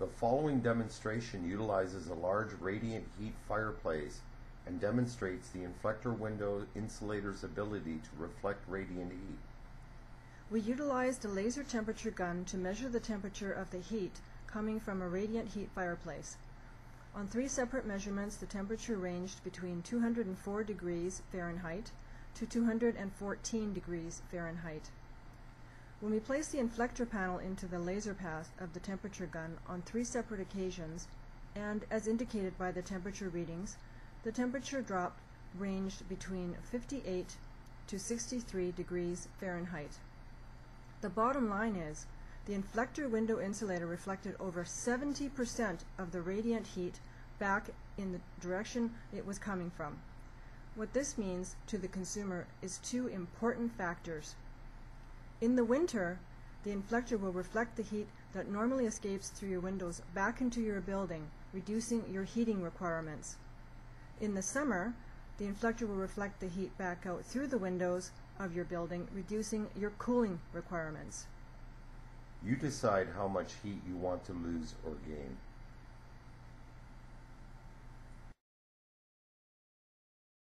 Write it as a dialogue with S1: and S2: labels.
S1: The following demonstration utilizes a large radiant heat fireplace and demonstrates the In'Flector window insulator's ability to reflect radiant heat.
S2: We utilized a laser temperature gun to measure the temperature of the heat coming from a radiant heat fireplace. On three separate measurements, the temperature ranged between 204 degrees Fahrenheit to 214 degrees Fahrenheit. When we placed the In'Flector panel into the laser path of the temperature gun on three separate occasions, and as indicated by the temperature readings, the temperature drop ranged between 58 to 63 degrees Fahrenheit. The bottom line is, the In'Flector window insulator reflected over 70% of the radiant heat back in the direction it was coming from. What this means to the consumer is two important factors. In the winter, the In'Flector will reflect the heat that normally escapes through your windows back into your building, reducing your heating requirements. In the summer, the In'Flector will reflect the heat back out through the windows of your building, reducing your cooling requirements.
S1: You decide how much heat you want to lose or gain.